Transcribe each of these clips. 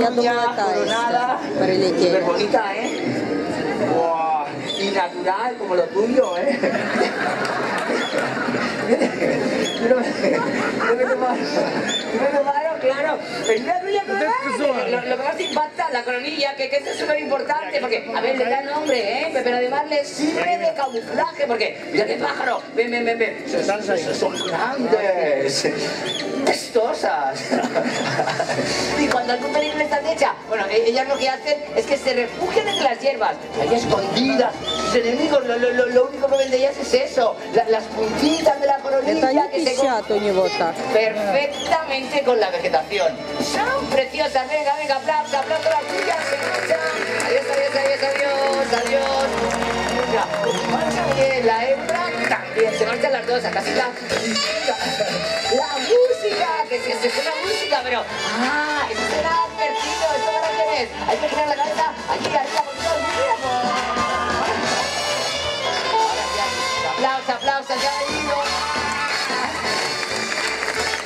Ya tomó esta súper bonita, ¿eh? Wow, y natural como lo tuyo, ¿eh? Claro. Pues mira, mira, mira, Lo, lo que más impacta, la coronilla, que, que esto es súper importante, porque, a ver, le da nombre, ¿eh? Pero además le sirve de camuflaje, porque, mira qué pájaro, ven, ven, ven, ven, son, son- son- son grandes, pestosas cuando algún peligro? Bueno, e-, ellas lo que hacen es que se refugian entre las hierbas, ahí escondidas, sus enemigos, lo, único que ven de ellas es eso, las puntitas de la coronilla que se... Perfectamente con la vegetación. Son preciosas, venga, venga, aplauso, aplauso las tuyas, se manchan. Adiós, adiós, adiós, adiós, adiós. Venga, marcha bien, la hembra también, se marchan las dos, acá sí la... La música, que se, se suena música, pero... ¡Ah! Será advertido, ¿esto para quién es? Hay que girar la cabeza aquí, arriba, con todo el aplausos, aplausos, ya ha venido.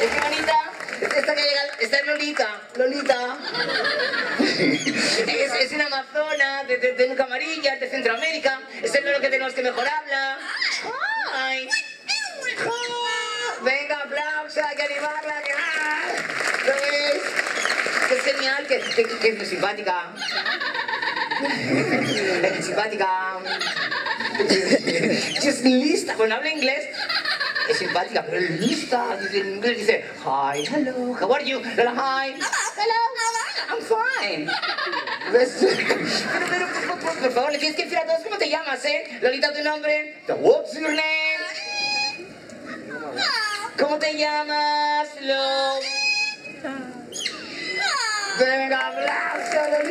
Es que bonita. Esta que llega, esta es Lolita. Lolita. Es, es una amazona de, de, de de Centroamérica. Es el loro que tenemos que mejor habla. ¡Ay! Ah, Venga, aplauso, hay que animarla. que- ¡ah! ¿Lo ves? Es genial, que, que, que es muy simpática. Es muy simpática. Es lista. Bueno, habla inglés es simpática, pero es lista. Dice en inglés, dice, hi, hello, how are you? Lola, hi. Hello, I'm fine. Pero, pero, por, por- por favor, le tienes que decir a todos cómo te llamas, ¿eh? Lolita, tu nombre. What's your name? ¿Cómo te llamas, Lo? Venga, aplauso.